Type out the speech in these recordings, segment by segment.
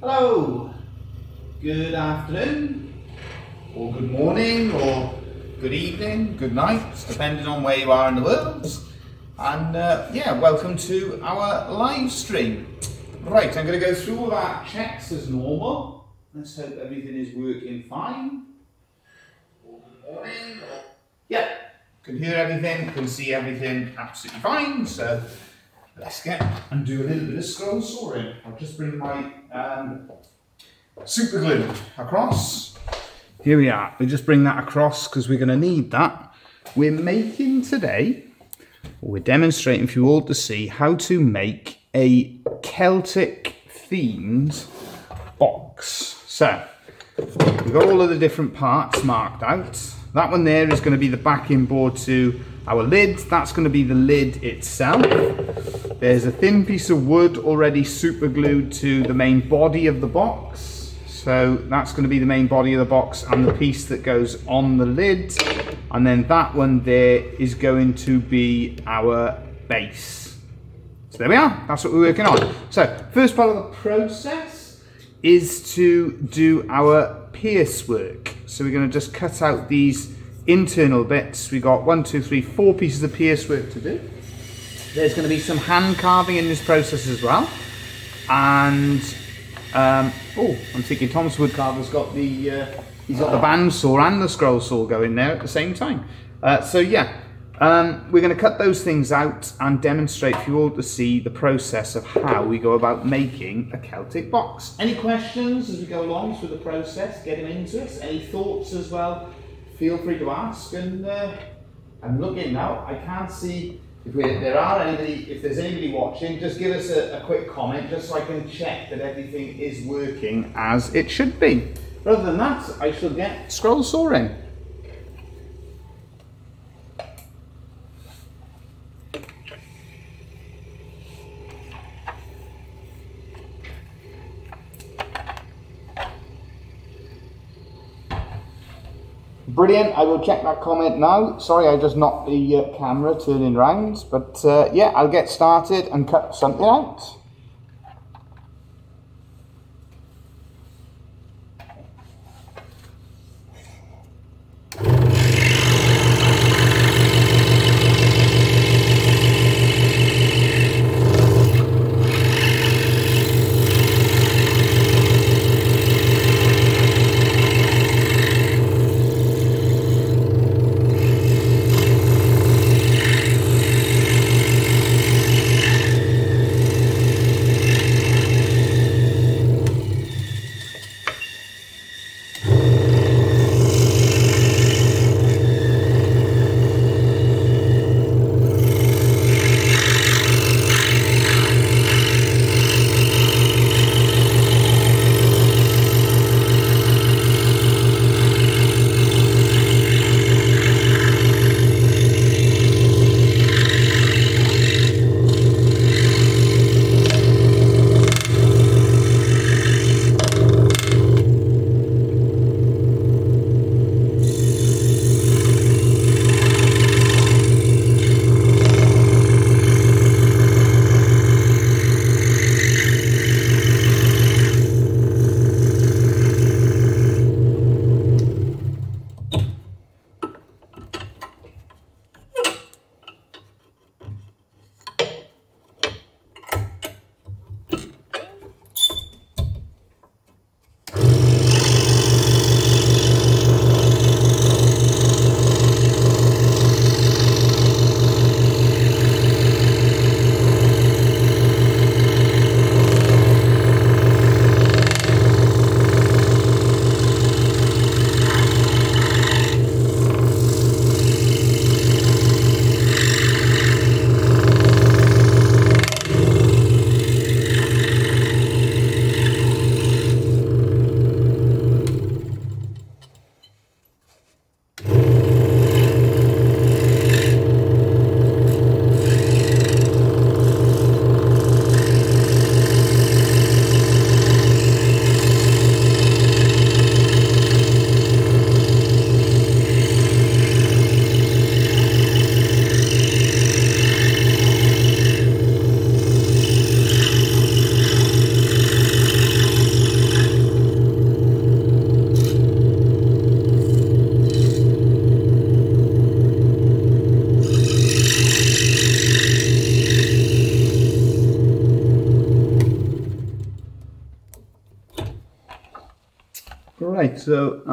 Hello, good afternoon, or good morning, or good evening, good night, depending on where you are in the world. And uh, yeah, welcome to our live stream. Right, I'm going to go through all our checks as normal. Let's hope everything is working fine. Yeah, can hear everything, can see everything absolutely fine. So let's get and do a little bit of scroll sawing. I'll just bring my um, super glue across. Here we are. We just bring that across because we're going to need that. We're making today, we're demonstrating for you all to see how to make a Celtic themed box. So, we've got all of the different parts marked out. That one there is going to be the backing board to our lid. That's going to be the lid itself. There's a thin piece of wood already super glued to the main body of the box. So that's going to be the main body of the box and the piece that goes on the lid. And then that one there is going to be our base. So there we are, that's what we're working on. So first part of the process is to do our pierce work. So we're going to just cut out these internal bits. We got one, two, three, four pieces of pierce work to do. There's going to be some hand carving in this process as well. And, um, oh, I'm thinking Thomas Woodcarver's got the, uh, he's got the bandsaw and the scroll saw going there at the same time. Uh, so yeah, um, we're going to cut those things out and demonstrate for you all to see the process of how we go about making a Celtic box. Any questions as we go along through the process, getting into it? Any thoughts as well? Feel free to ask. And uh, I'm looking now, I can't see if we, there are anybody, if there's anybody watching, just give us a, a quick comment just so I can check that everything is working as it should be. Other than that, I shall get scroll sawing. Brilliant, I will check that comment now. Sorry, I just knocked the uh, camera turning round, but uh, yeah, I'll get started and cut something out.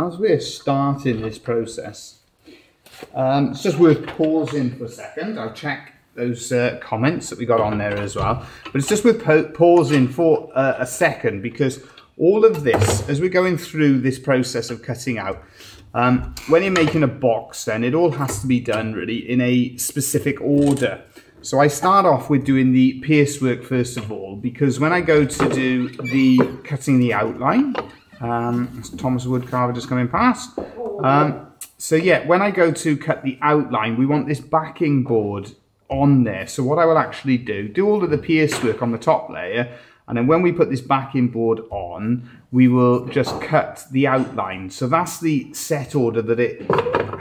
As we're starting this process, um, it's just worth pausing for a second. I'll check those uh, comments that we got on there as well. But it's just worth pausing for uh, a second because all of this, as we're going through this process of cutting out, um, when you're making a box, then it all has to be done really in a specific order. So I start off with doing the pierce work first of all, because when I go to do the cutting the outline, um, Thomas Woodcarver just coming past. Um, so yeah, when I go to cut the outline, we want this backing board on there. So what I will actually do, do all of the pierce work on the top layer, and then when we put this backing board on, we will just cut the outline. So that's the set order that it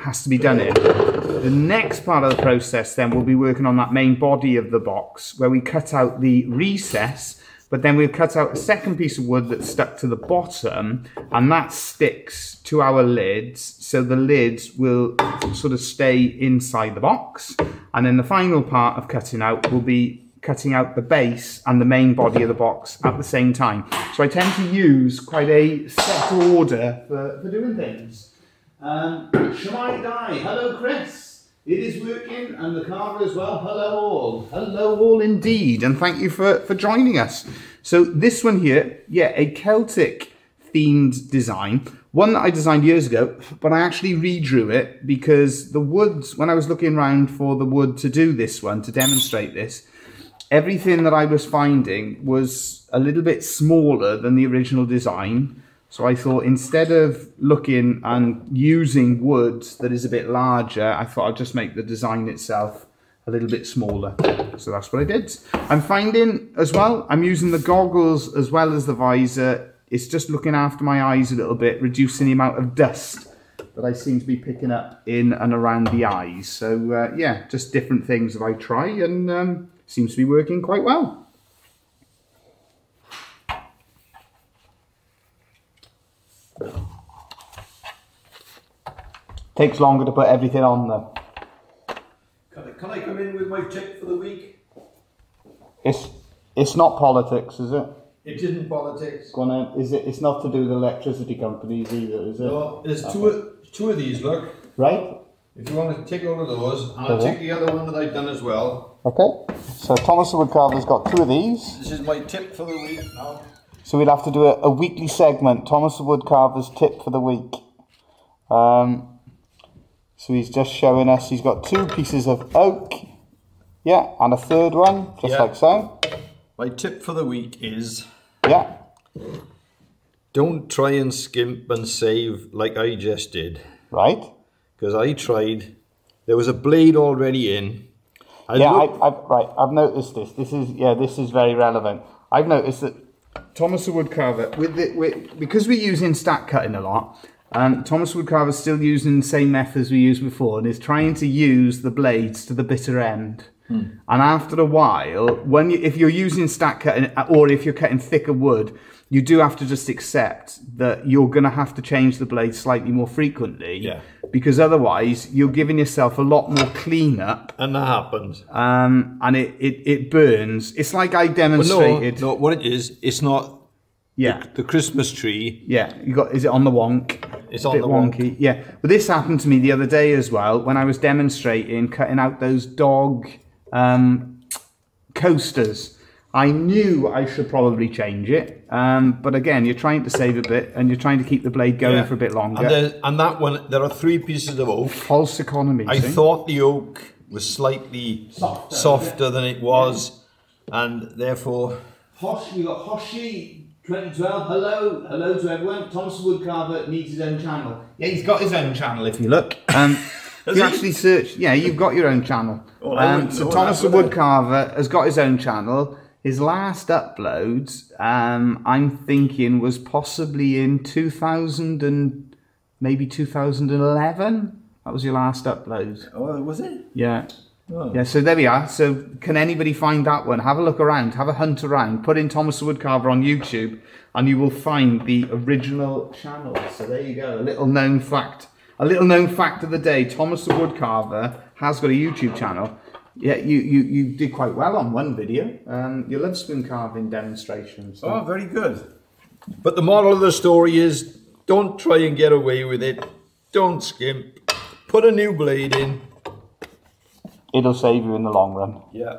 has to be done in. The next part of the process then we'll be working on that main body of the box where we cut out the recess but then we'll cut out a second piece of wood that's stuck to the bottom and that sticks to our lids so the lids will sort of stay inside the box and then the final part of cutting out will be cutting out the base and the main body of the box at the same time. So I tend to use quite a set order for, for doing things. Um, Shemai Dye, hello Chris. It is working and the carver as well. Hello all. Hello all indeed. And thank you for, for joining us. So this one here, yeah, a Celtic themed design. One that I designed years ago, but I actually redrew it because the woods, when I was looking around for the wood to do this one, to demonstrate this, everything that I was finding was a little bit smaller than the original design. So I thought instead of looking and using wood that is a bit larger, I thought I'd just make the design itself a little bit smaller. So that's what I did. I'm finding as well, I'm using the goggles as well as the visor. It's just looking after my eyes a little bit, reducing the amount of dust that I seem to be picking up in and around the eyes. So uh, yeah, just different things that I try and um, seems to be working quite well. Takes longer to put everything on them. Can I, can I come in with my tip for the week? It's it's not politics, is it? It isn't politics. On, is it? It's not to do with the electricity companies either, is it? No, there's two, of, two of these, look. Right. If you want to take one of those, and I'll take the other one that I've done as well. Okay. So Thomas the Woodcarver's got two of these. This is my tip for the week now. So we'd have to do a, a weekly segment, Thomas the Woodcarver's tip for the week. Um, so he's just showing us, he's got two pieces of oak. Yeah, and a third one, just yeah. like so. My tip for the week is... Yeah. Don't try and skimp and save like I just did. Right because I tried. There was a blade already in. I yeah, I, right. I've noticed this. This is yeah. This is very relevant. I've noticed that Thomas the Woodcarver with, the, with because we're using stack cutting a lot. Um, Thomas Woodcarver is still using the same methods we used before and is trying to use the blades to the bitter end. Hmm. And after a while, when you, if you're using stack cutting or if you're cutting thicker wood, you do have to just accept that you're going to have to change the blade slightly more frequently. Yeah. Because otherwise, you're giving yourself a lot more cleanup. And that happens. Um, and it, it, it burns. It's like I demonstrated. no, no, what it is, it's not yeah. The, the, Christmas tree. Yeah. You got is it on the wonk? It's on the wonky. Wonky. Yeah. But this happened to me the other day as well when I was demonstrating cutting out those dog um, coasters. I knew I should probably change it, um, but again, you're trying to save a bit and you're trying to keep the blade going yeah. for a bit longer. And, and, that one, there are three pieces of oak. False economy. I see? thought the oak was slightly softer, softer than it was, and therefore. Hosh, we got Hoshi 2012. Hello, hello to everyone. Thomas Woodcarver needs his own channel. Yeah, he's got his own channel. If you look, um, you actually search. Yeah, you've got your own channel. Well, um, so Thomas the Woodcarver has got his own channel. His last uploads, um, I'm thinking, was possibly in 2000 and maybe 2011. That was your last upload. Oh, was it? Yeah. Oh. Yeah, so there we are. So can anybody find that one? Have a look around, have a hunt around, put in Thomas the Woodcarver on YouTube, and you will find the original channel. So there you go, a little known fact. A little known fact of the day, Thomas the Woodcarver has got a YouTube channel. Yeah, you, you, you did quite well on one video. Um, love spoon carving demonstrations. So. Oh, very good. But the moral of the story is Don't try and get away with it. Don't skimp. Put a new blade in. It'll save you in the long run. Yeah.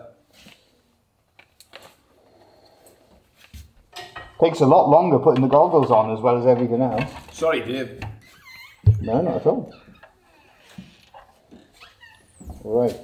Takes a lot longer putting the goggles on as well as everything else. Sorry, Dave. No, not at all. Right.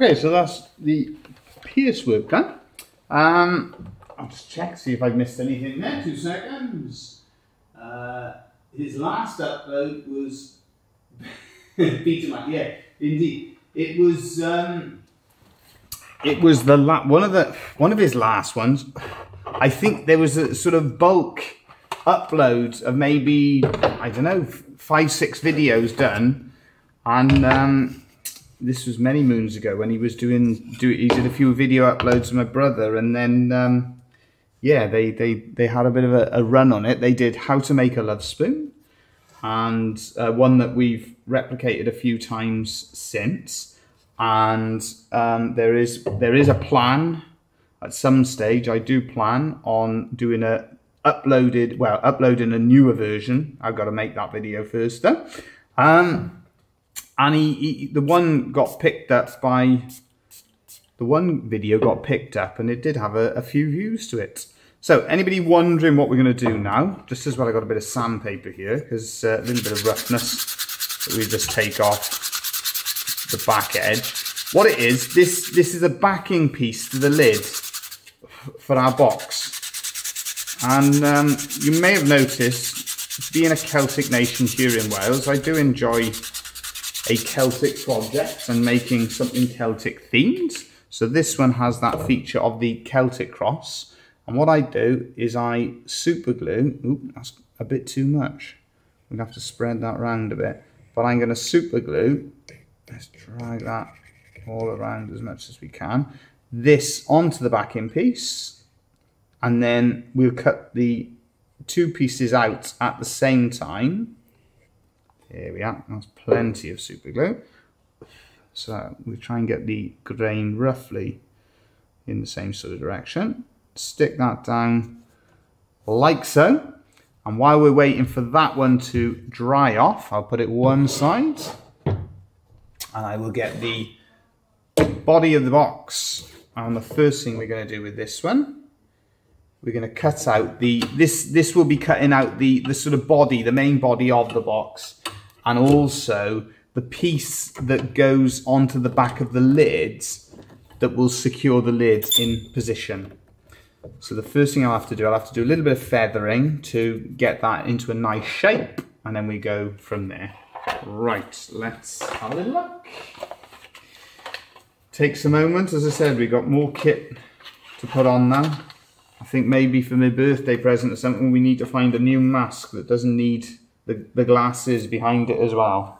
Okay, so that's the pierce work done. Um, I'll just check, see if I've missed anything there. Two seconds. Uh, his last upload was Peter Mac. Yeah, indeed. It was. Um, it was the la- one of the one of his last ones. I think there was a sort of bulk upload of maybe I don't know five six videos done, and um, this was many moons ago when he was doing do he did a few video uploads with my brother and then um, yeah they they they had a bit of a, a, run on it. They did how to make a love spoon and uh, one that we've replicated a few times since. And um, there is there is a plan at some stage. I do plan on doing a uploaded well uploading a newer version. I've got to make that video first though. Um, and he, he, the one got picked up by the one video got picked up and it did have a, a few views to it So, anybody wondering what we're going to do now? Just as well, I got a bit of sandpaper here because uh, a little bit of roughness that we just take off the back edge. What it is, this this is a backing piece to the lid for our box, and um, you may have noticed, being a Celtic nation here in Wales, I do enjoy a Celtic project and making something Celtic themed. So this one has that feature of the Celtic cross. And what I do is I super glue, oop, that's a bit too much. Gonna have to spread that around a bit. But I'm gonna super glue, let's drag that all around as much as we can. This onto the backing piece. And then we'll cut the two pieces out at the same time. Here we are, that's plenty of super glue. So we try and get the grain roughly in the same sort of direction. Stick that down like so. And while we're waiting for that one to dry off, I'll put it one side and I will get the body of the box. And the first thing we're going to do with this one, we're going to cut out the, this, this will be cutting out the, the sort of body, the main body of the box. And also the piece that goes onto the back of the lids that will secure the lids in position. So the first thing I'll have to do, I'll have to do a little bit of feathering to get that into a nice shape and then we go from there. Right, let's have a little look. Takes a moment, as I said, we got more kit to put on now. I think maybe for my birthday present or something we need to find a new mask that doesn't need the, the glasses behind it as well.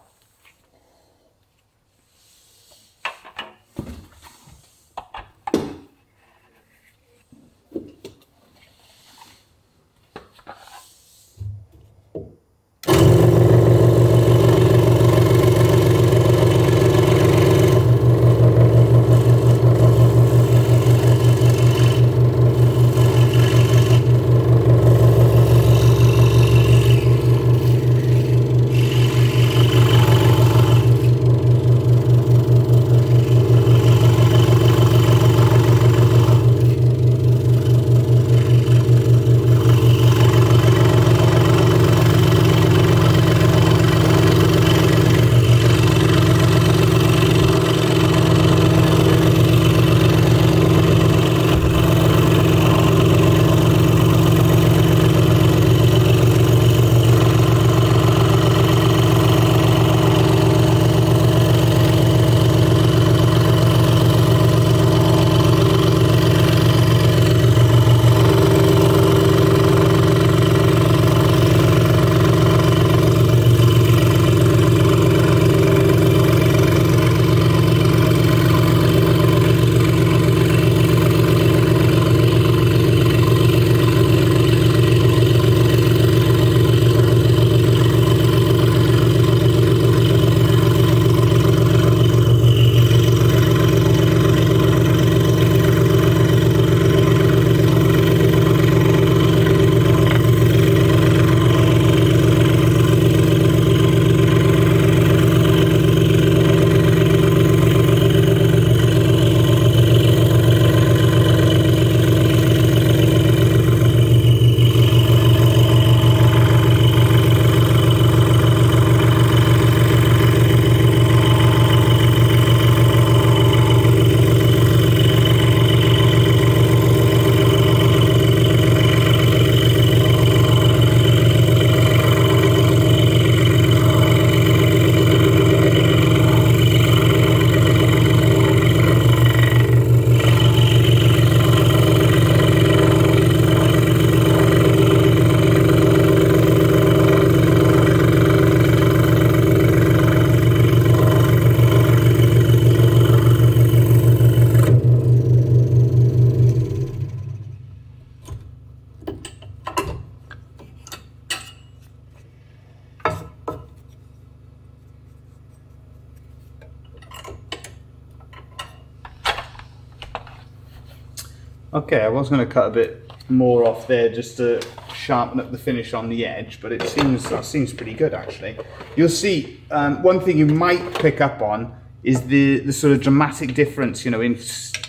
Was going to cut a bit more off there just to sharpen up the finish on the edge, but it seems that seems pretty good actually. You'll see um, one thing you might pick up on is the the sort of dramatic difference, you know, in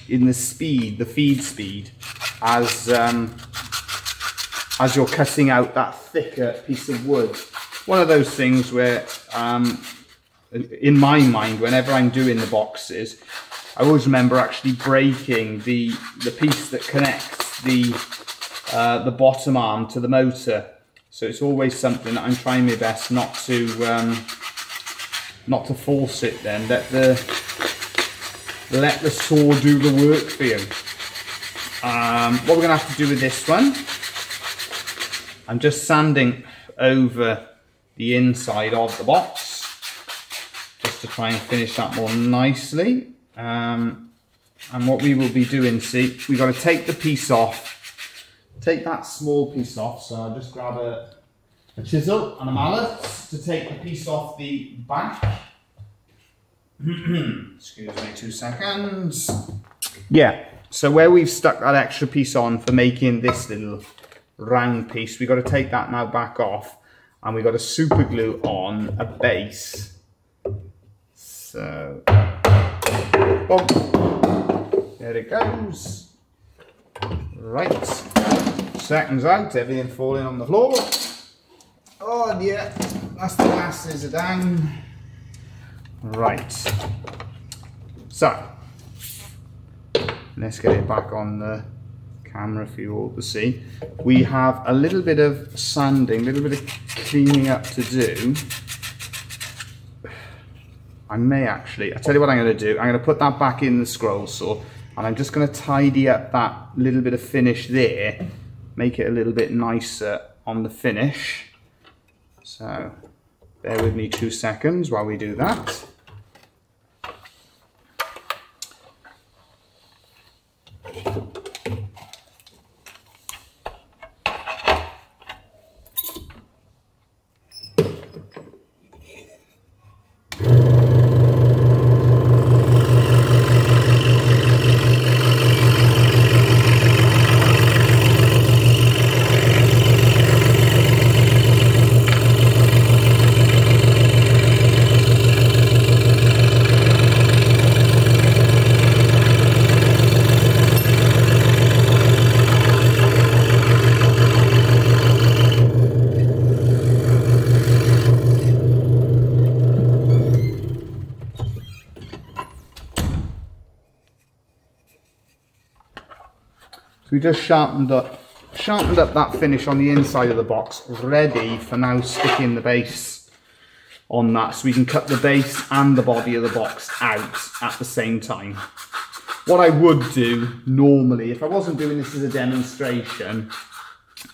in the speed, the feed speed, as um, as you're cutting out that thicker piece of wood. One of those things where, um, in my mind, whenever I'm doing the boxes, I always remember actually breaking the the piece that connects the uh, the bottom arm to the motor. So it's always something that I'm trying my best not to um, not to force it. Then let the let the saw do the work for you. Um, what we're going to have to do with this one, I'm just sanding over the inside of the box to try and finish that more nicely. Um, and what we will be doing, see, we've got to take the piece off, take that small piece off. So I'll just grab a, a chisel and a mallet to take the piece off the back. Excuse me two seconds. Yeah, so where we've stuck that extra piece on for making this little round piece, we've got to take that now back off and we've got to super glue on a base. So, boom. there it goes. Right, seconds out, everything falling on the floor. Oh dear, that's the glasses are down. Right. So, let's get it back on the camera for you all to see. We have a little bit of sanding, a little bit of cleaning up to do. I may actually, I'll tell you what I'm going to do. I'm going to put that back in the scroll saw and I'm just going to tidy up that little bit of finish there, make it a little bit nicer on the finish. So bear with me two seconds while we do that. Just sharpened up sharpened up that finish on the inside of the box ready for now sticking the base on that so we can cut the base and the body of the box out at the same time. What I would do normally if I wasn't doing this as a demonstration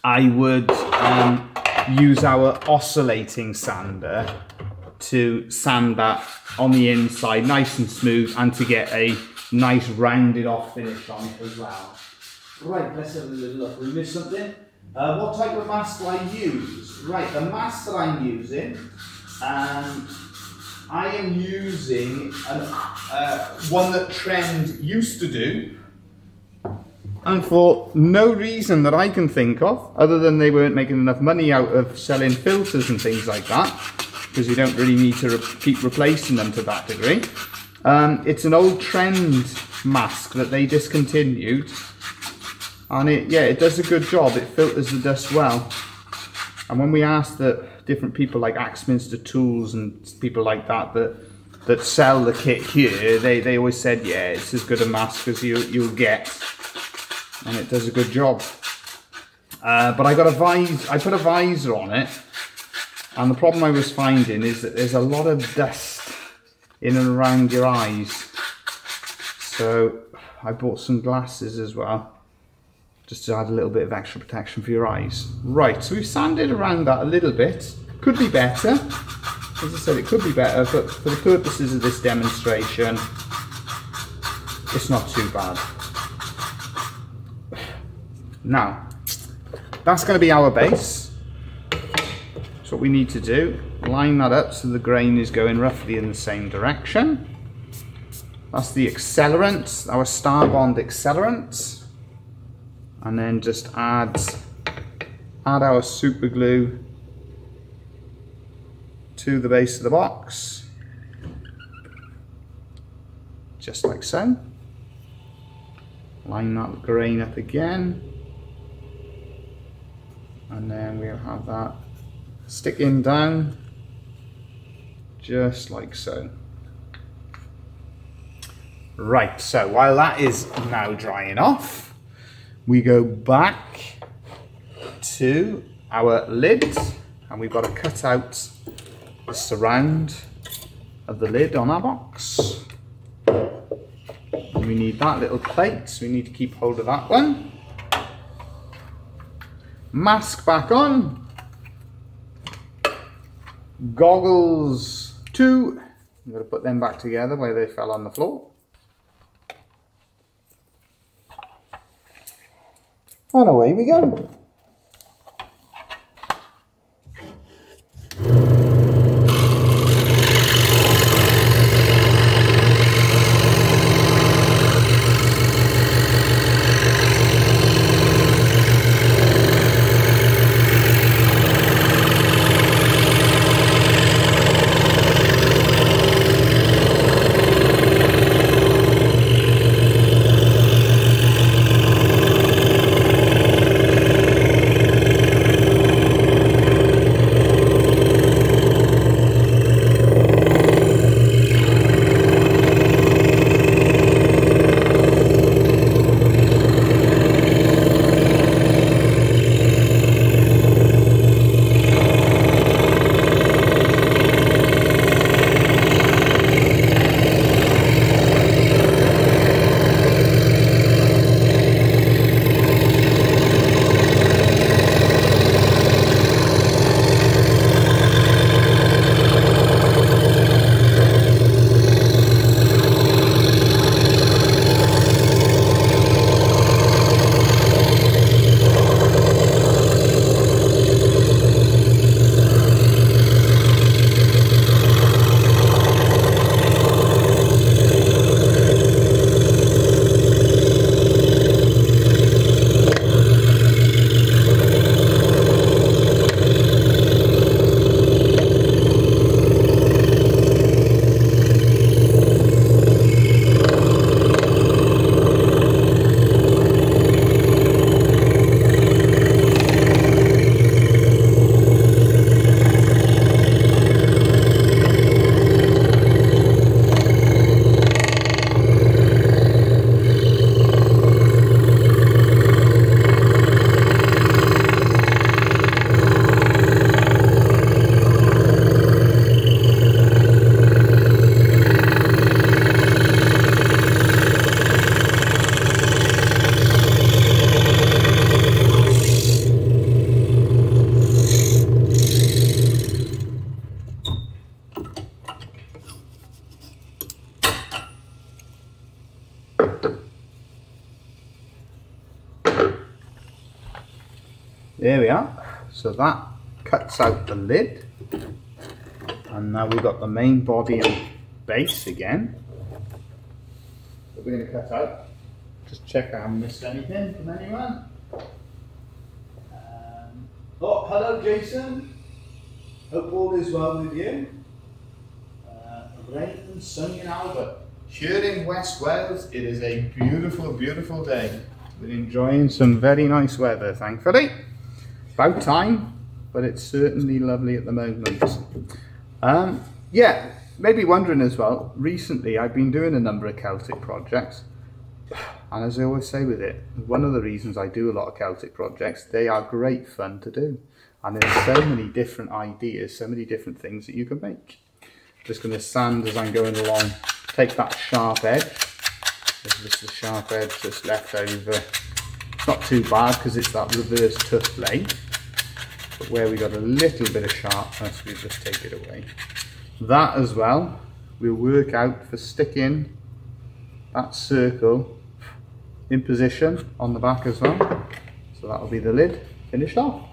I would um, use our oscillating sander to sand that on the inside nice and smooth and to get a nice rounded off finish on it as well Right, let's have a little look. We missed something. Uh, what type of mask do I use? Right, the mask that I'm using, um, I am using an, uh, one that Trend used to do, and for no reason that I can think of, other than they weren't making enough money out of selling filters and things like that, because you don't really need to re keep replacing them to that degree. Um, it's an old Trend mask that they discontinued and it yeah it does a good job. It filters the dust well. And when we asked the different people like Axminster Tools and people like that that that sell the kit here they they always said yeah it's as good a mask as you you'll get. And it does a good job. Uh, but I got a visor I put a visor on it. And the problem I was finding is that there's a lot of dust in and around your eyes. So I bought some glasses as well just to add a little bit of extra protection for your eyes. Right, so we've sanded around that a little bit. Could be better. As I said, it could be better, but for the purposes of this demonstration, it's not too bad. Now, that's going to be our base. So what we need to do, line that up so the grain is going roughly in the same direction. That's the accelerant, our Starbond accelerant and then just add add our super glue to the base of the box. Just like so. Line that grain up again. And then we'll have that sticking down just like so. Right, so while that is now drying off, we go back to our lid and we've got to cut out the surround of the lid on our box. And We need that little plate, so we need to keep hold of that one. Mask back on. Goggles too. I'm going to put them back together where they fell on the floor. And away we go. There we are. So that cuts out the lid. And now we've got the main body and base again. That we're going to cut out. Just check I haven't missed anything from anyone. Um, oh, hello Jason. Hope all is well with you. Uh, rain and sunny in Albert. Here in West Wales, it is a beautiful, beautiful day. We're enjoying some very nice weather, thankfully. About time, but it's certainly lovely at the moment. Um, yeah, maybe wondering as well, recently I've been doing a number of Celtic projects. And as I always say with it, one of the reasons I do a lot of Celtic projects, they are great fun to do. And there's so many different ideas, so many different things that you can make. Just going to sand as I'm going along, take that sharp edge. This is the sharp edge that's left over. It's not too bad because it's that reverse tooth blade where we got a little bit of sharpness we just take it away. That as well we'll work out for sticking that circle in position on the back as well. So that'll be the lid. Finished off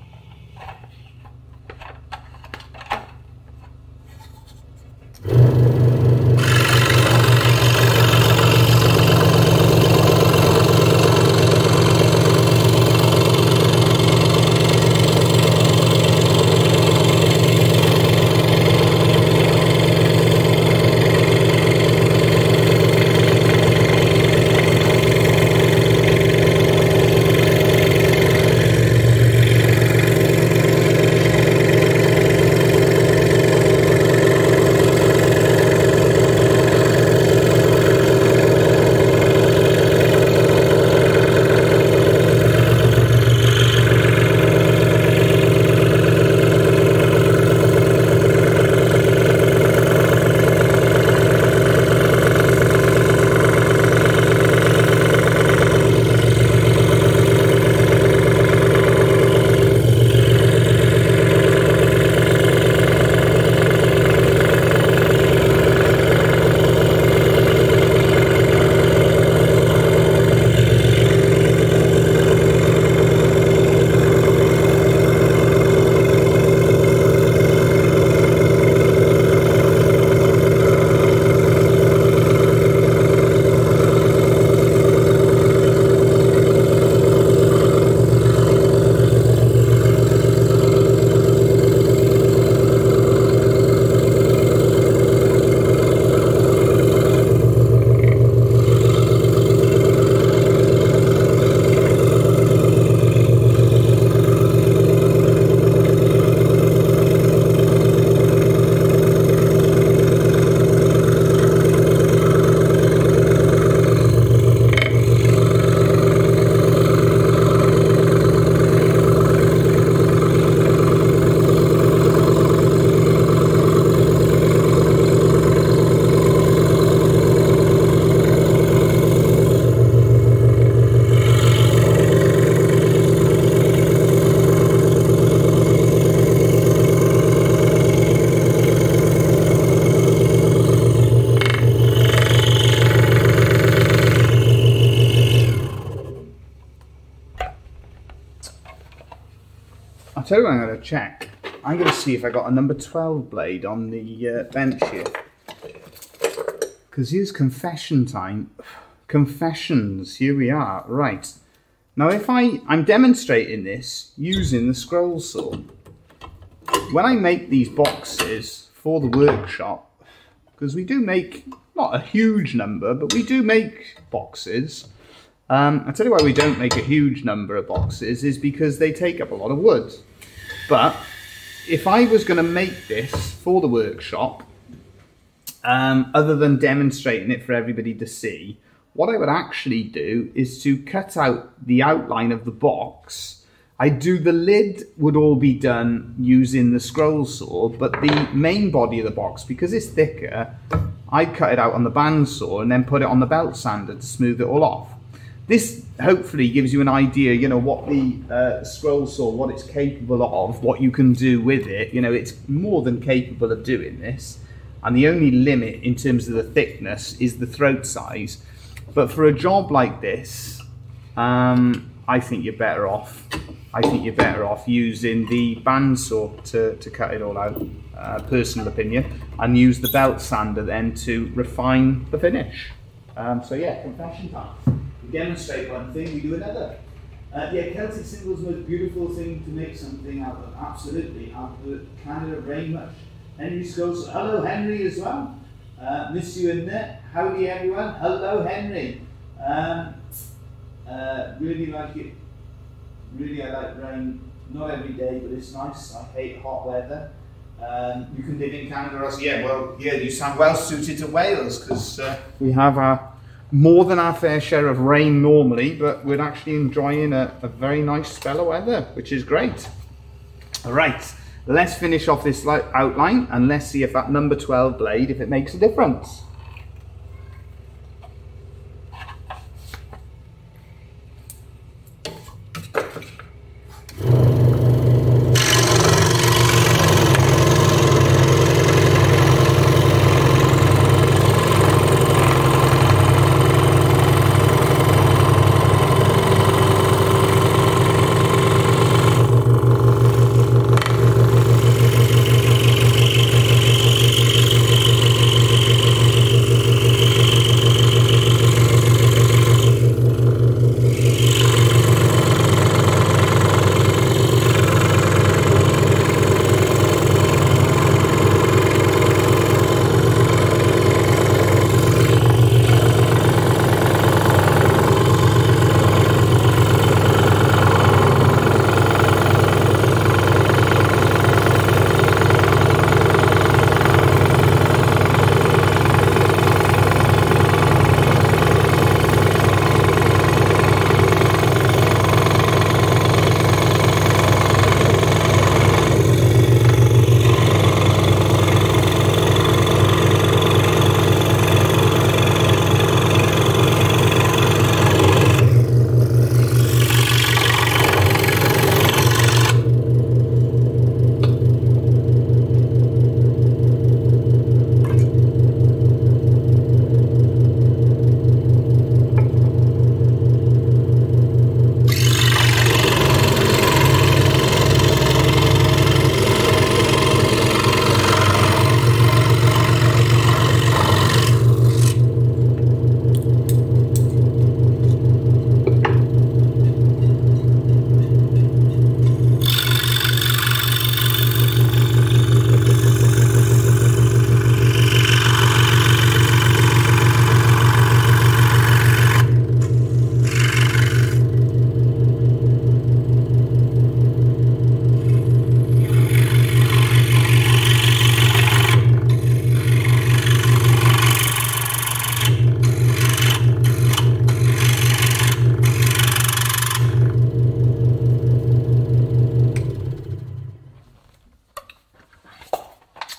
check. I'm going to see if I got a number 12 blade on the uh, bench here. Because here's confession time. Confessions, here we are. Right. Now if I, I'm demonstrating this using the scroll saw. When I make these boxes for the workshop, because we do make, not a huge number, but we do make boxes. Um, I'll tell you why we don't make a huge number of boxes is because they take up a lot of wood. But if I was going to make this for the workshop, um, other than demonstrating it for everybody to see, what I would actually do is to cut out the outline of the box. I do the lid would all be done using the scroll saw, but the main body of the box, because it's thicker, I cut it out on the bandsaw and then put it on the belt sander to smooth it all off. This hopefully gives you an idea, you know, what the uh, scroll saw, what it's capable of, what you can do with it. You know, it's more than capable of doing this. And the only limit in terms of the thickness is the throat size. But for a job like this, um, I think you're better off. I think you're better off using the bandsaw to, to cut it all out, uh, personal opinion, and use the belt sander then to refine the finish. Um, so yeah, confession time. We demonstrate one thing, we do another. Uh, yeah, Celtic Singles most beautiful thing to make something out of, absolutely, out of Canada very much. Henry Scholes, hello Henry as well. Uh, miss you in there. Howdy everyone. Hello Henry. Um, uh, really like it. Really I like rain. Not every day, but it's nice. I hate hot weather. Um, you can live in Canada as yeah. Well, yeah, you sound well suited to Wales because uh, we have our more than our fair share of rain normally, but we're actually enjoying a, a very nice spell of weather, which is great. All right. Let's finish off this outline and let's see if that number 12 blade, if it makes a difference.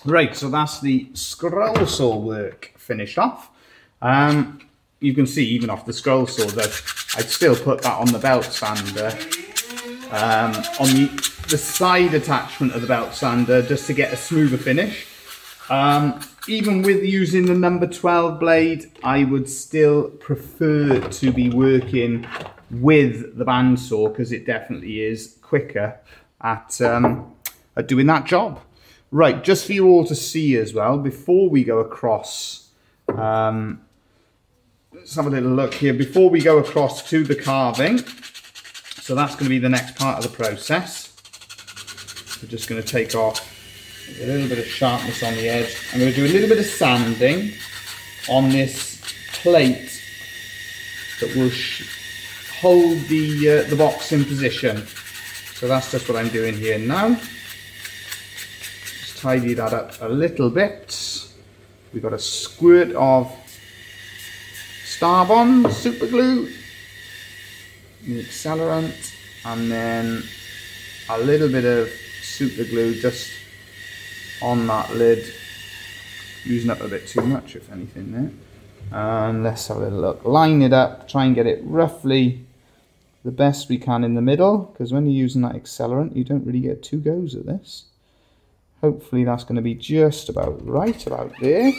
Right, so that's the scroll saw work finished off. Um, you can see even off the scroll saw that I'd still put that on the belt sander, um, on the, the side attachment of the belt sander just to get a smoother finish. Um, even with using the number 12 blade, I would still prefer to be working with the bandsaw because it definitely is quicker at, um, at doing that job. Right, just for you all to see as well, before we go across, um, let's have a little look here, before we go across to the carving, so that's going to be the next part of the process. We're just going to take off a little bit of sharpness on the edge. I'm going to do a little bit of sanding on this plate that will hold the, uh, the box in position. So that's just what I'm doing here now. Tidy that up a little bit. We've got a squirt of Starbond super glue, the accelerant, and then a little bit of super glue just on that lid. Using up a bit too much, if anything, there. And let's have a little look. Line it up, try and get it roughly the best we can in the middle, because when you're using that accelerant, you don't really get two goes at this. Hopefully that's going to be just about right about there.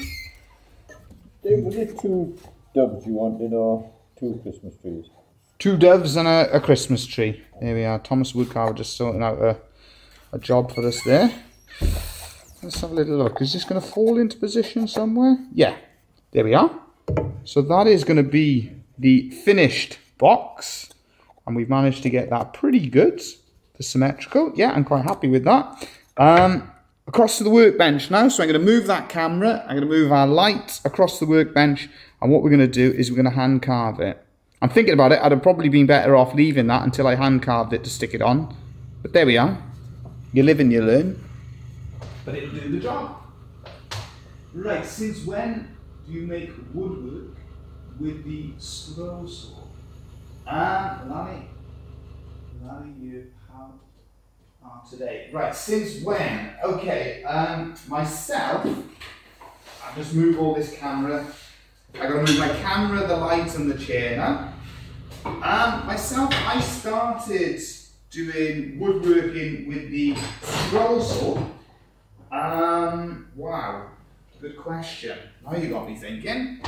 Dave, was it two doves you wanted or two Christmas trees? Two doves and a, a Christmas tree. There we are. Thomas Woodcarver just sorting out a, a job for us there. Let's have a little look. Is this going to fall into position somewhere? Yeah, there we are. So that is going to be the finished box. And we've managed to get that pretty good. The symmetrical. Yeah, I'm quite happy with that. Um, across to the workbench now. So I'm going to move that camera. I'm going to move our light across the workbench. And what we're going to do is we're going to hand carve it. I'm thinking about it. I'd have probably been better off leaving that until I hand carved it to stick it on. But there we are. You live and you learn but it'll do the job. Right, since when do you make woodwork with the scroll saw? Ah, and Lanny, Lanny, you are today. Right, since when? Okay, um, myself, I just move all this camera. I gotta move my camera, the light, and the chair now. Um, myself, I started doing woodworking with the scroll saw um, wow, good question. Now you got me thinking.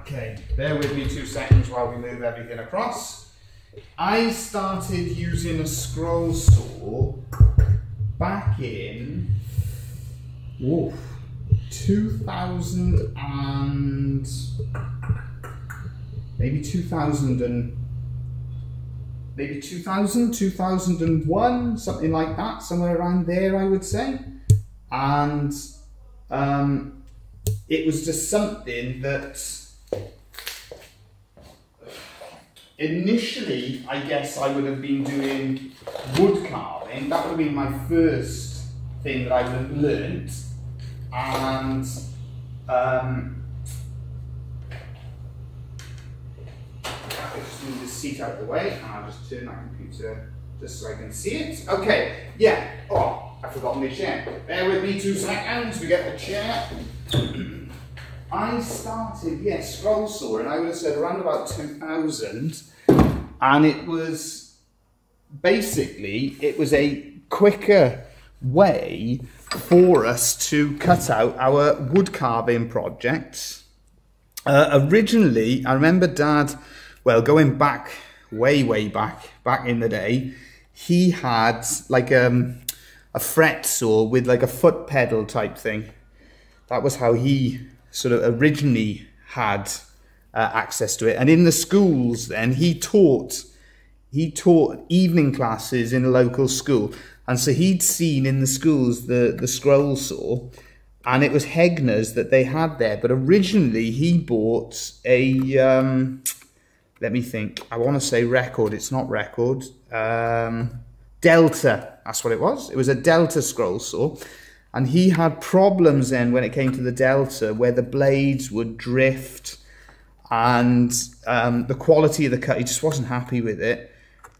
Okay, bear with me two seconds while we move everything across. I started using a scroll saw back in oof, 2000 and maybe 2000 and maybe 2000, 2001, something like that, somewhere around there, I would say. And um, it was just something that initially, I guess I would have been doing wood carving. That would have been my first thing that I would have learnt. And um, I just move this seat out of the way and I'll just turn that computer just so I can see it. Okay, yeah. Oh, I've forgotten my chair. Bear with me two seconds, we get the chair. I started, yes, scroll saw, and I would have said around about 2000, and it was basically, it was a quicker way for us to cut out our wood carving projects. Uh, originally, I remember Dad well, going back way, way back, back in the day, he had like um, a fret saw with like a foot pedal type thing. That was how he sort of originally had uh, access to it. And in the schools, then he taught he taught evening classes in a local school, and so he'd seen in the schools the the scroll saw, and it was Hegner's that they had there. But originally, he bought a um, let me think. I want to say record. It's not record. Um, Delta. That's what it was. It was a Delta scroll saw. And he had problems then when it came to the Delta where the blades would drift and um, the quality of the cut, he just wasn't happy with it.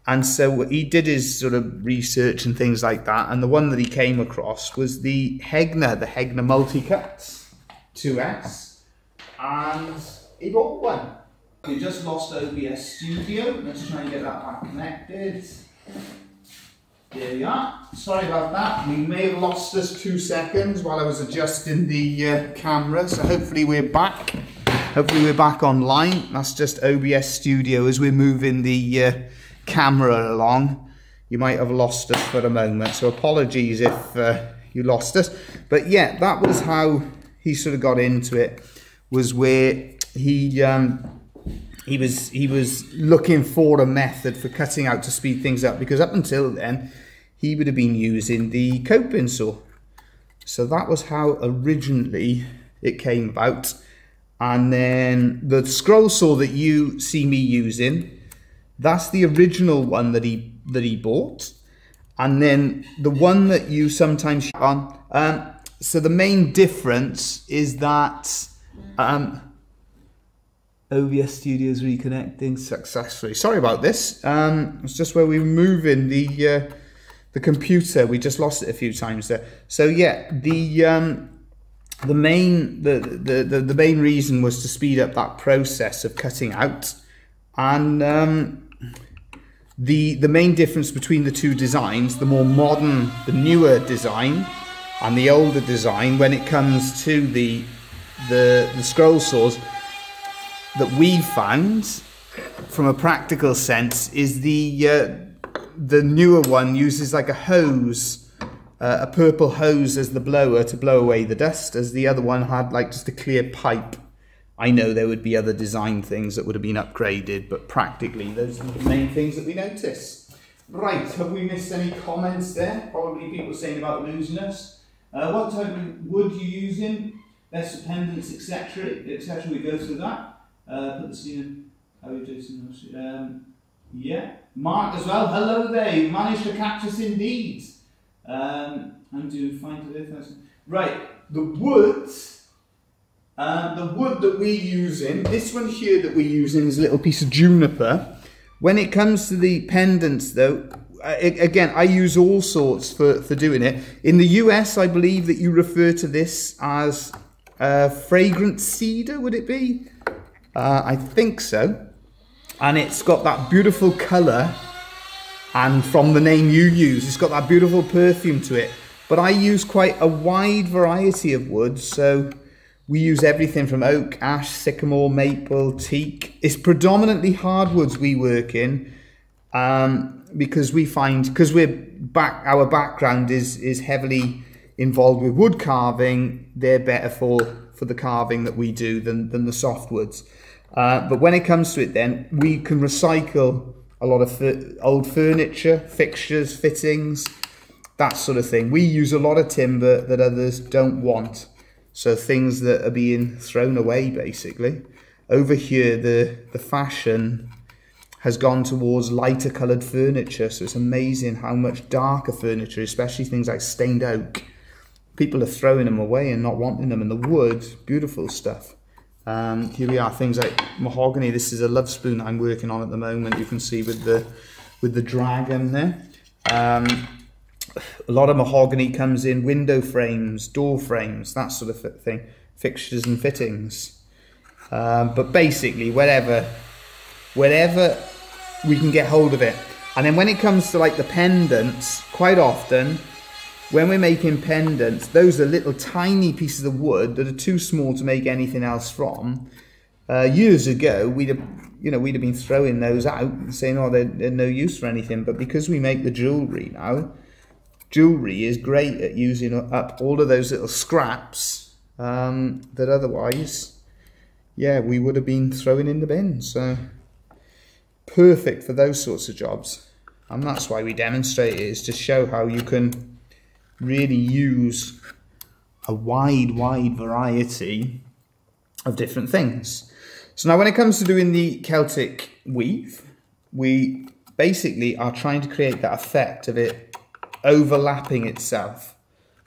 And so he did his sort of research and things like that. And the one that he came across was the Hegner, the Hegner Multicut 2S. And he bought one. We just lost OBS Studio. Let's try and get that back connected. There we are. Sorry about that. We may have lost us two seconds while I was adjusting the uh, camera. So hopefully we're back. Hopefully we're back online. That's just OBS Studio as we're moving the uh, camera along. you might have lost us for a moment. So apologies if uh, you lost us. But yeah, that was how he sort of got into it. Was where he um, he was he was looking for a method for cutting out to speed things up because up until then he would have been using the coping saw. So that was how originally it came about. And then the scroll saw that you see me using, that's the original one that he that he bought. And then the one that you sometimes on. Um, so the main difference is that um, OBS Studios reconnecting successfully. Sorry about this. Um, it's just where we were moving the uh, the computer. We just lost it a few times there. So yeah, the um, the main the, the, the, the main reason was to speed up that process of cutting out, and um, the the main difference between the two designs, the more modern, the newer design, and the older design, when it comes to the the the scroll saws that we found from a practical sense is the uh, the newer one uses like a hose uh, a purple hose as the blower to blow away the dust as the other one had like just a clear pipe. I know there would be other design things that would have been upgraded but practically those are the main things that we notice. Right have we missed any comments there? Probably people saying about losing us uh, what type of wood you using best dependence etc etc we go through that uh, put the scene in. How you doing? Um, yeah. Mark as well. Hello there. You managed to catch us indeed. Um, and do find it. Right. The wood. Um, the wood that we're using, this one here that we're using is a little piece of juniper. When it comes to the pendants though, again, I use all sorts for, for doing it. In the US, I believe that you refer to this as uh, fragrant cedar, would it be? Uh, I think so. And it's got that beautiful colour. And from the name you use, it's got that beautiful perfume to it. But I use quite a wide variety of woods. So we use everything from oak, ash, sycamore, maple, teak. It's predominantly hardwoods we work in. Um, because we find, because we're back, our background is, is heavily involved with wood carving, they're better for, for the carving that we do than, than the softwoods. Uh, but when it comes to it, then we can recycle a lot of old furniture, fixtures, fittings, that sort of thing. We use a lot of timber that others don't want. So things that are being thrown away, basically. Over here, the, the fashion has gone towards lighter coloured furniture. So it's amazing how much darker furniture, especially things like stained oak, people are throwing them away and not wanting them. And the wood, beautiful stuff. Um, here we are, things like mahogany. This is a love spoon I'm working on at the moment. You can see with the with the dragon there. Um, a lot of mahogany comes in window frames, door frames, that sort of thing, fixtures and fittings. Um, but basically, whatever, whatever we can get hold of it. And then when it comes to like the pendants, quite often when we're making pendants, those are little tiny pieces of wood that are too small to make anything else from. Uh, years ago, we'd have, you know, we'd have been throwing those out and saying, "Oh, they're, they're no use for anything." But because we make the jewelry now, jewelry is great at using up all of those little scraps um, that otherwise, yeah, we would have been throwing in the bin. So perfect for those sorts of jobs, and that's why we demonstrate it is to show how you can really use a wide, wide variety of different things. So now when it comes to doing the Celtic weave, we basically are trying to create that effect of it overlapping itself.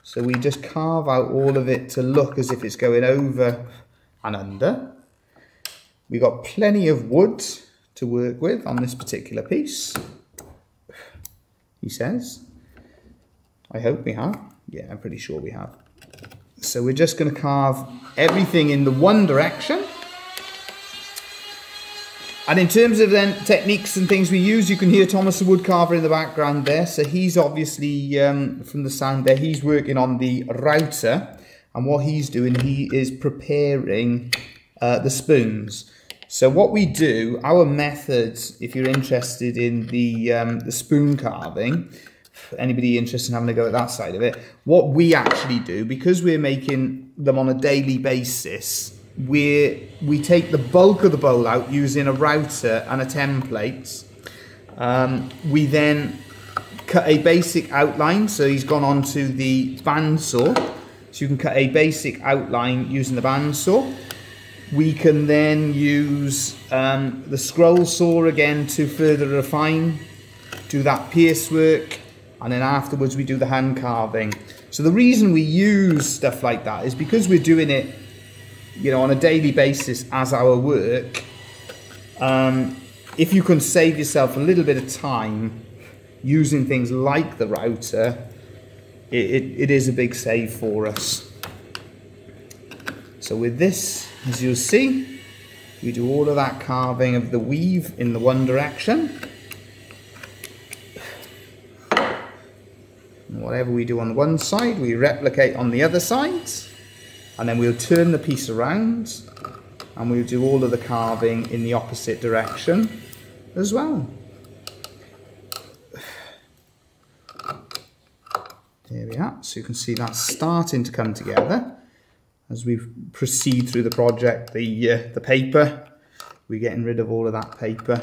So we just carve out all of it to look as if it's going over and under. We've got plenty of wood to work with on this particular piece, he says. I hope we have. Yeah, I'm pretty sure we have. So we're just going to carve everything in the one direction. And in terms of then techniques and things we use, you can hear Thomas the woodcarver in the background there. So he's obviously, um, from the sound there, he's working on the router. And what he's doing, he is preparing uh, the spoons. So what we do, our methods, if you're interested in the um, the spoon carving, anybody interested in having a go at that side of it, what we actually do, because we're making them on a daily basis, we we take the bulk of the bowl out using a router and a template. Um, we then cut a basic outline, so he's gone on to the bandsaw. So you can cut a basic outline using the bandsaw. We can then use um, the scroll saw again to further refine, do that pierce work, and then afterwards we do the hand carving. So the reason we use stuff like that is because we're doing it, you know, on a daily basis as our work. Um, if you can save yourself a little bit of time using things like the router, it, it, it is a big save for us. So with this, as you'll see, we do all of that carving of the weave in the one direction. Whatever we do on one side, we replicate on the other side. And then we'll turn the piece around and we'll do all of the carving in the opposite direction as well. There we are. So you can see that's starting to come together as we proceed through the project. The uh, the paper, we're getting rid of all of that paper.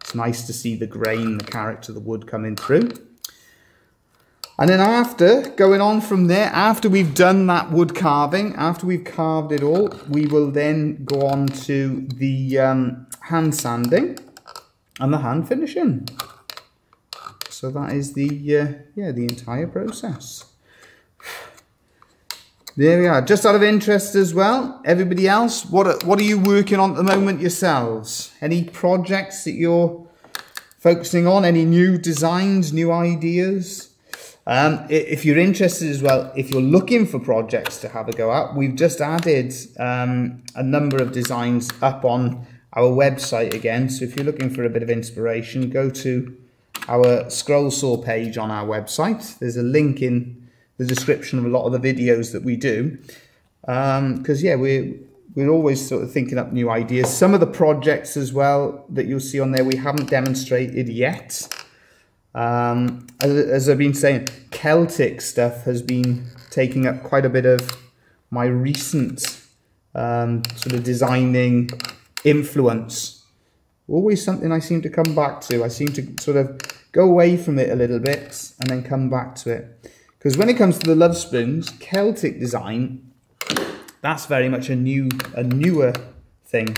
It's nice to see the grain, the character the wood coming through. And then after, going on from there, after we've done that wood carving, after we've carved it all, we will then go on to the um, hand sanding and the hand finishing. So that is the, uh, yeah, the entire process. There we are. Just out of interest as well, everybody else, what are, what are you working on at the moment yourselves? Any projects that you're focusing on? Any new designs, new ideas? Um, if you're interested as well, if you're looking for projects to have a go at, we've just added um, a number of designs up on our website again. So if you're looking for a bit of inspiration, go to our scroll saw page on our website. There's a link in the description of a lot of the videos that we do. Because um, yeah, we're we're always sort of thinking up new ideas. Some of the projects as well that you'll see on there we haven't demonstrated yet. Um, as, as, I've been saying, Celtic stuff has been taking up quite a bit of my recent um, sort of designing influence. Always something I seem to come back to. I seem to sort of go away from it a little bit and then come back to it. Because when it comes to the love spoons, Celtic design, that's very much a new, a newer thing.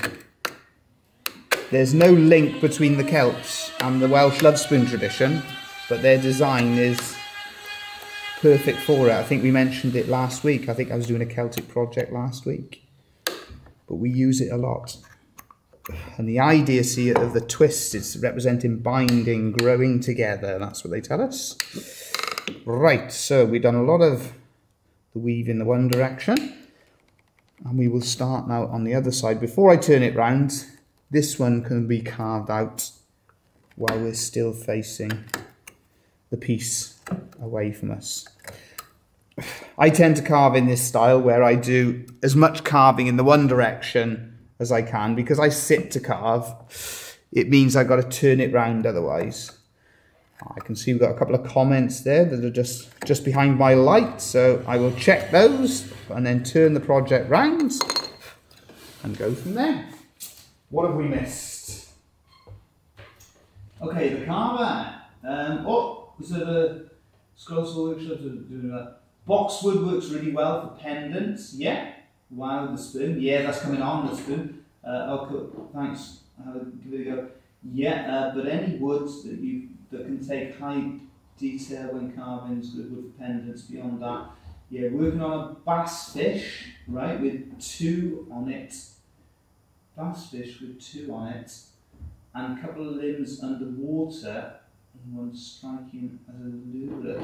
There's no link between the Celts and the Welsh love spoon tradition, but their design is perfect for it. I think we mentioned it last week. I think I was doing a Celtic project last week, but we use it a lot. And the idea see of the twist is representing binding, growing together. That's what they tell us. Right, so we've done a lot of the weave in the one direction. And we will start now on the other side. Before I turn it round, this one can be carved out while we're still facing the piece away from us. I tend to carve in this style where I do as much carving in the one direction as I can because I sit to carve. It means I've got to turn it round otherwise. I can see we've got a couple of comments there that are just, just behind my light, so I will check those and then turn the project round and go from there. What have we missed? Okay, the carver. Um, oh, so the saw workshop doing that. Boxwood works really well for pendants. Yeah. Wow, the spoon. Yeah, that's coming on the spoon. Uh, okay, thanks. I'll give it a go. Yeah, uh, but any woods that you that can take high detail when carving is good for pendants. Beyond that, yeah, working on a bass fish, right, with two on it bass fish with two on it, and a couple of limbs underwater, and one striking as a lure.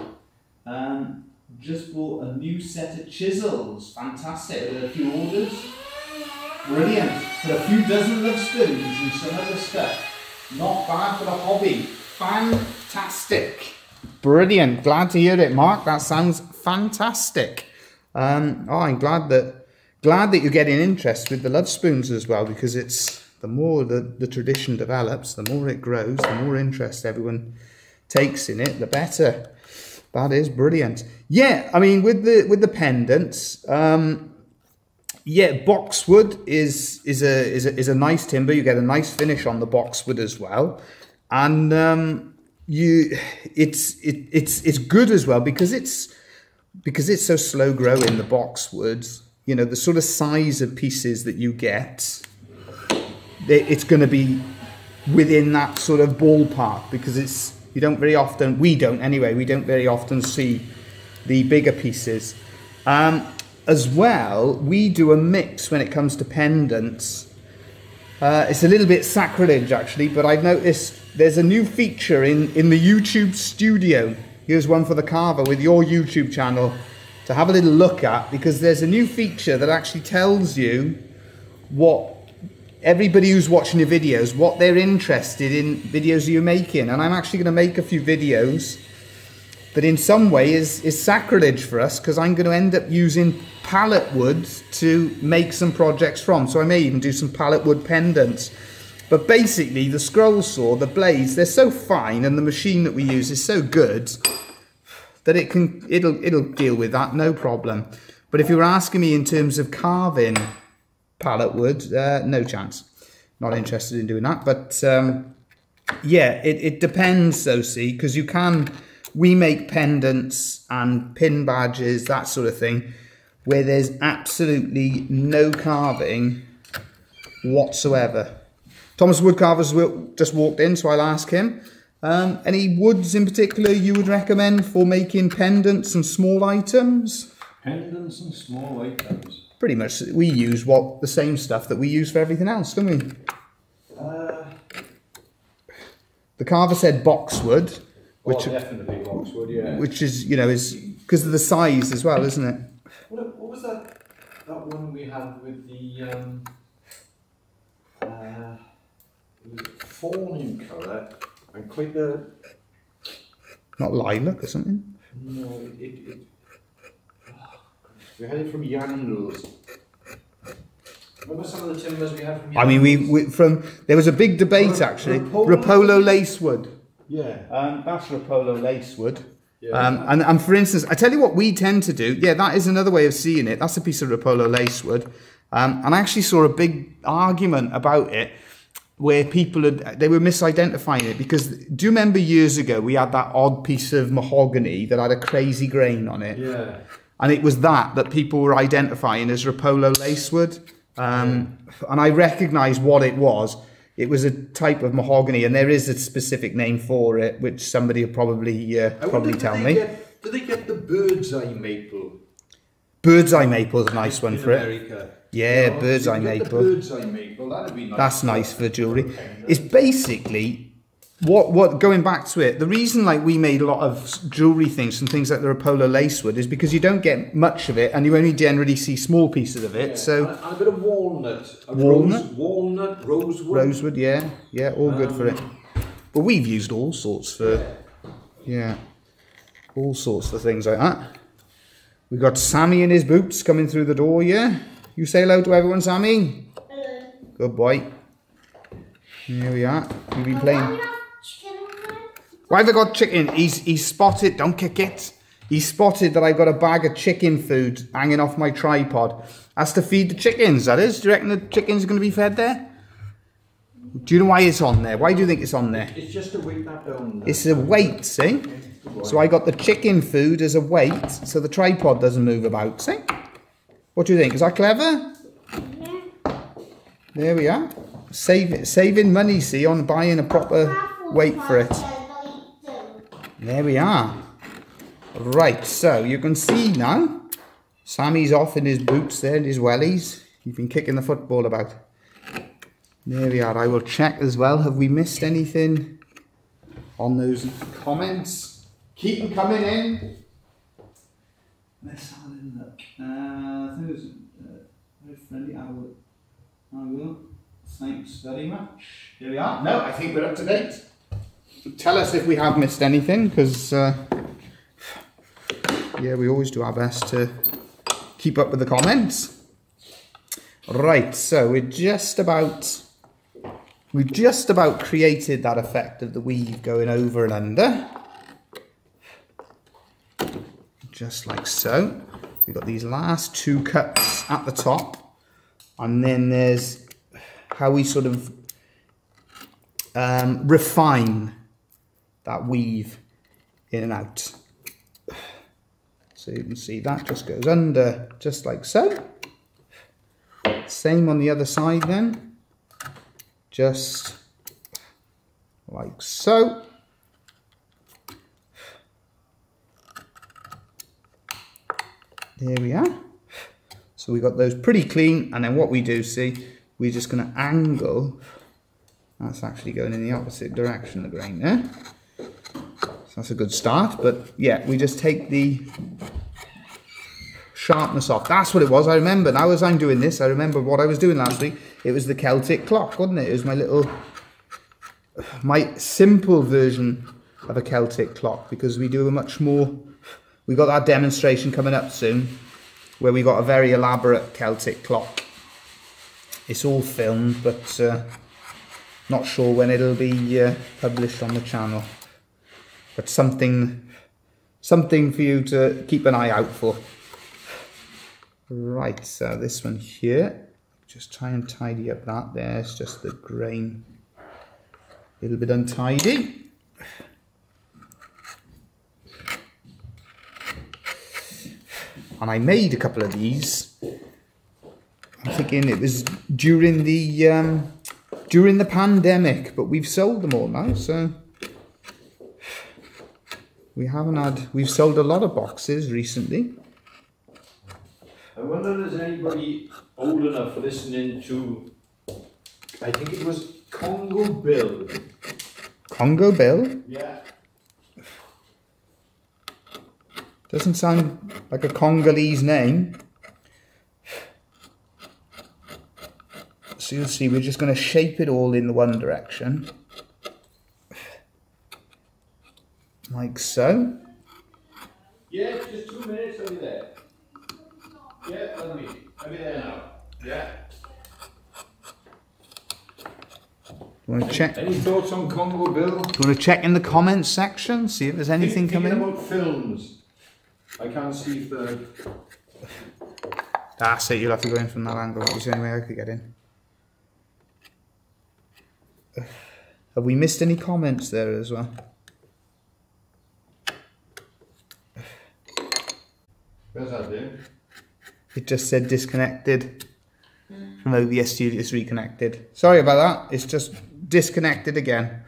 Um, just bought a new set of chisels, fantastic, with a few orders. Brilliant. A few dozen love spoons and some other stuff. Not bad for the hobby. Fantastic. Brilliant. Glad to hear it, Mark. That sounds fantastic. Um, oh, I'm glad that glad that you're getting interest with the love spoons as well because it's the more the, the tradition develops, the more it grows, the more interest everyone takes in it, the better. That is brilliant. Yeah, I mean with the with the pendants, um, yeah, boxwood is is a is a is a nice timber. You get a nice finish on the boxwood as well, and um, you it's it, it's it's good as well because it's because it's so slow growing the boxwoods. You know the sort of size of pieces that you get, it's going to be within that sort of ballpark because it's you don't very often we don't anyway we don't very often see the bigger pieces. Um, as well, we do a mix when it comes to pendants. Uh, it's a little bit sacrilege actually, but I've noticed there's a new feature in, in the YouTube studio. Here's one for the carver with your YouTube channel to have a little look at because there's a new feature that actually tells you what everybody who's watching your videos, what they're interested in videos you're making. And I'm actually going to make a few videos that in some way is, is sacrilege for us because I'm going to end up using pallet wood to make some projects from. So I may even do some pallet wood pendants. But basically the scroll saw, the blades, they're so fine and the machine that we use is so good that it can it'll it'll deal with that no problem. But if you were asking me in terms of carving pallet wood, uh, no chance. Not interested in doing that. But um, yeah, it, it depends though, see, because you can we make pendants and pin badges, that sort of thing, where there's absolutely no carving whatsoever. Thomas Woodcarver's just walked in, so I'll ask him. Um, any woods in particular you would recommend for making pendants and small items? Pendants and small items. Pretty much, we use what the same stuff that we use for everything else, don't we? Uh, the carver said boxwood. Which oh, definitely Boxwood, yeah. Which is, you know, is because of the size as well, isn't it? What, what was that? That one we had with the um, uh, fawn in colour and quite the. Not lilac or something. No, it. it, it we had it from Yandles. Remember some of the timbers we had from? I mean, we, we from there was a big debate actually. Rapolo, Rapolo lacewood. Yeah. Um, that's Rapolo lacewood. Yeah. Um, and, and for instance, I tell you what we tend to do. Yeah, that is another way of seeing it. That's a piece of Rapolo lacewood. Um, and I actually saw a big argument about it where people had, they were misidentifying it because do you remember years ago we had that odd piece of mahogany that had a crazy grain on it? Yeah. And it was that that people were identifying as Rapolo lacewood. Um. And I recognised what it was it was a type of mahogany, and there is a specific name for it, which somebody will probably uh, probably tell me. Get, do they get the bird's eye maple? Bird's eye maple is a nice one for America. it. Yeah, you know, bird's eye maple. Bird's eye maple, that'd be nice. That's nice for jewellery. It's basically what what going back to it, the reason like we made a lot of jewelry things and things like the Rapolo lacewood is because you don't get much of it and you only generally see small pieces of it. Yeah. So and a bit of walnut, a walnut, rose, walnut, rosewood, rosewood. Yeah, yeah, all um, good for it. Um, but we've used all sorts for, yeah, all sorts of things like that. We got Sammy in his boots coming through the door. Yeah, you say hello to everyone, Sammy. Hello. Good boy. Here we are. We've been playing. Why have I got chicken? He's he's spotted. Don't kick it. He spotted that I've got a bag of chicken food hanging off my tripod. That's to feed the chickens. That is. Do you reckon the chickens are going to be fed there? Do you know why it's on there? Why do you think it's on there? It's just a weight that down. It's a weight, see? So I got the chicken food as a weight, so the tripod doesn't move about, see? What do you think? Is that clever? Yeah. There we are. Save, saving money, see, on buying a proper weight for it. There we are. Right, so you can see now, Sammy's off in his boots there and his wellies. He's been kicking the football about. There we are. I will check as well. Have we missed anything on those comments? Keep them coming in. Let's have a look. Uh, Was uh, very friendly. I will. I will. Thanks very much. Here we are. No, I think we're up to date tell us if we have missed anything because uh, yeah we always do our best to keep up with the comments Right, so we're just about we've just about created that effect of the weave going over and under. Just like so. We've got these last two cuts at the top, and then there's how we sort of um, refine that weave in and out. So you can see that just goes under just like so. Same on the other side then. Just like so. There we are. So we got those pretty clean and then what we do see, we're just going to angle. That's actually going in the opposite direction, the grain there. So that's a good start, but yeah, we just take the sharpness off. That's what it was. I remember now as I'm doing this, I remember what I was doing last week. It was the Celtic clock, wasn't it? It was my little, my simple version of a Celtic clock because we do a much more, we got that demonstration coming up soon where we got a very elaborate Celtic clock. It's all filmed, but uh, not sure when it'll be uh, published on the channel. But something, something for you to keep an eye out for. Right, so this one here, just try and tidy up that. there. It's just the grain, a little bit untidy. And I made a couple of these. I'm thinking it was during the um, during the pandemic, but we've sold them all now, so we haven't had. We've sold a lot of boxes recently. I wonder if there's anybody old enough listening to, I think it was Congo Bill. Congo Bill Yeah. Doesn't sound like a Congolese name. So you'll see, we're just going to shape it all in the one direction. Like so. Yeah, just two minutes, I'll be there. Yeah, I'll be, I'll be there now. Yeah. You want to check? Any thoughts on Congo Bill? You want to check in the comments section, see if there's anything coming. about films. I can't see if the, That's it. You'll have to go in from that angle. That was the only way I could get in. Have we missed any comments there as well? where's that there? It just said disconnected from OBS Studio. It's reconnected. Sorry about that. It's just disconnected again.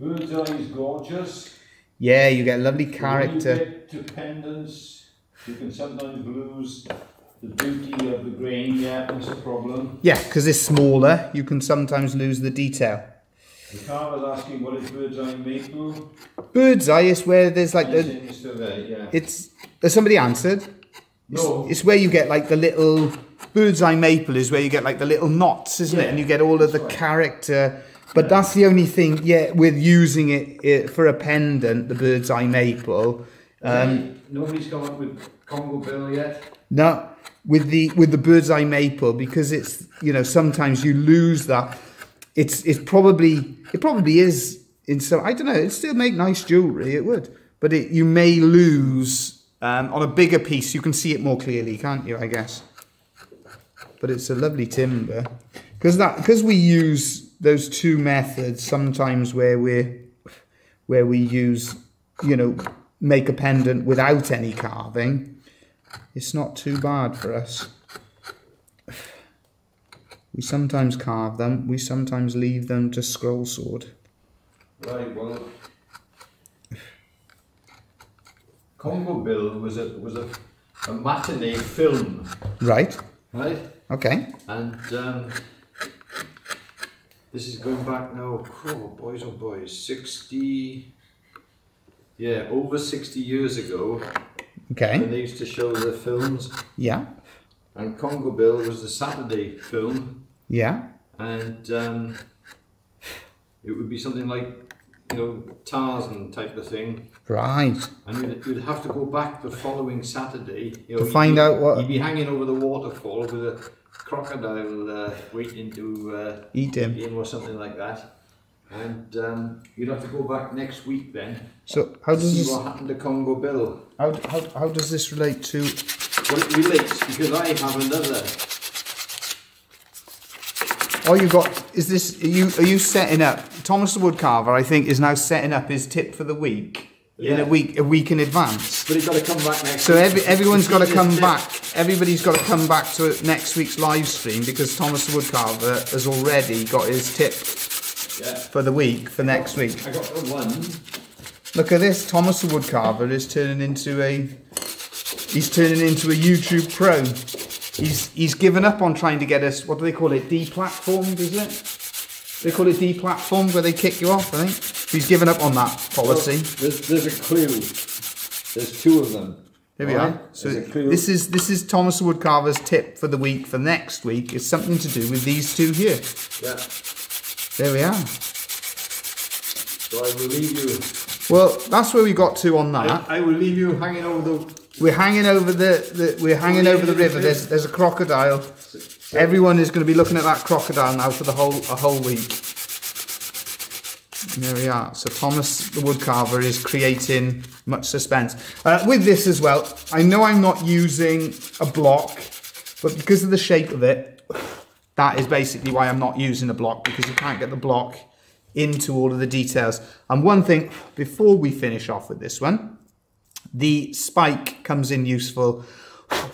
Is gorgeous. Yeah, you get a lovely When you character. get you can sometimes lose the beauty of the grain, yeah, that's a problem. Yeah, because it's smaller, you can sometimes lose the detail. The car was asking what is bird's eye maple? Bird's eye is where there's like the. it's there, yeah. It's. Has somebody answered? No. It's where you get like the little bird's eye maple is where you get like the little knots, isn't it? And you get all of the right. character. But that's the only thing, yeah, with using it, it for a pendant, the bird's eye maple. Um, Nobody's come up with Congo Bill yet. no, with the with the bird's eye maple because it's you know sometimes you lose that. It's it's probably it probably is in some I don't know. It still make nice jewelry. It would, but it you may lose um, on a bigger piece. You can see it more clearly, can't you? I guess. But it's a lovely timber because that because we use those two methods sometimes where we where we use you know make a pendant without any carving. It's not too bad for us. We sometimes carve them, we sometimes leave them to scroll sword. Right, well. Congo Bill was a was a, a matinee film, Right, right? okay. And um, this is going back now, oh boys oh boys, 60, yeah, over 60 years ago, when Okay, they used to show the films. yeah, And Congo Bill was the Saturday film, yeah, and um, it would be something like, you know, Tarzan type of thing. right. And you'd, you'd have to go back the following Saturday. You know, To you'd find out what- You'd be hanging over the waterfall with a crocodile uh, waiting to uh, Eat him. him or something like that. And um, you'll have to go back next week then So how does see this what happened to Congo Bill. how, how, how does this relate to Well, it relates because I have another. Oh, you got is this are you are you setting up Thomas the Woodcarver I think is now setting up his tip for the week in a week a week in advance. But he's got to come back next So week. every, everyone's got to come back. Everybody's got to come back to next week's live stream because Thomas the Woodcarver has already got his tip Yeah. for the week for next week. I got the one. Look at this. Thomas the Woodcarver is turning into a he's turning into a YouTube pro. He's he's given up on trying to get us what do they call it? Deplatformed, is it? They call it deplatformed where they kick you off, I think. He's given up on that policy. There's, there's a clue. There's two of them. Here we Right? are. So There's a clue. this is this is Thomas Woodcarver's tip for the week for next week. It's something to do with these two here. Yeah. There we are. So I will leave you. Well, that's where we got to on that. I, I will leave you hanging over the. We're hanging over the, the we're hanging over the river. There's there's a crocodile. Everyone is going to be looking at that crocodile now for the whole a whole week. And there we are. So Thomas the woodcarver is creating much suspense uh, with this as well. I know I'm not using a block, but because of the shape of it, that is basically why I'm not using a block because you can't get the block into all of the details. And one thing before we finish off with this one, the spike comes in useful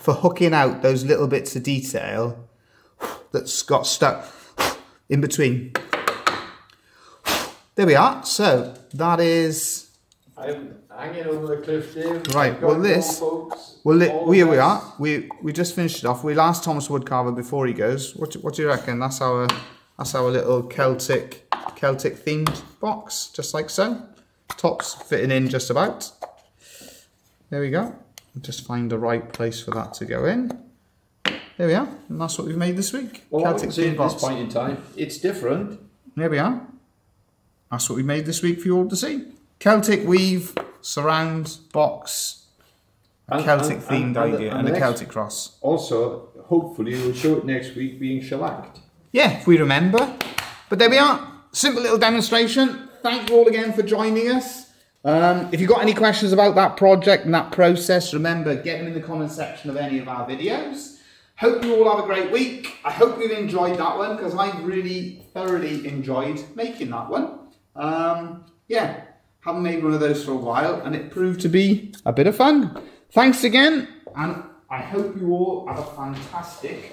for hooking out those little bits of detail that's got stuck in between. There we are. So that is I'm hanging over the cliff there. Right, well, this- folks. well. Li- here we are. We we just finished it off. We asked Thomas Woodcarver before he goes. What do- what do you reckon? That's our that's our little Celtic Celtic themed box, just like so. Tops fitting in just about. There we go. Just find the right place for that to go in. There we are. And that's what we've made this week. Well, Celtic themed at box. this point in time, it's different. There we are. That's what we made this week for you all to see. Celtic weave, surround, box, And- Celtic and- themed and- idea, and a Celtic cross. Also, hopefully, we'll show it next week being shellacked. Yeah, if we remember. But there we are. Simple little demonstration. Thank you all again for joining us. Um, if you've got any questions about that project and that process, remember, get them in the comment section of any of our videos. Hope you all have a great week. I hope you've enjoyed that one because I really thoroughly enjoyed making that one. Um, yeah, haven't made one of those for a while and it proved to be a bit of fun. Thanks again and I hope you all have a fantastic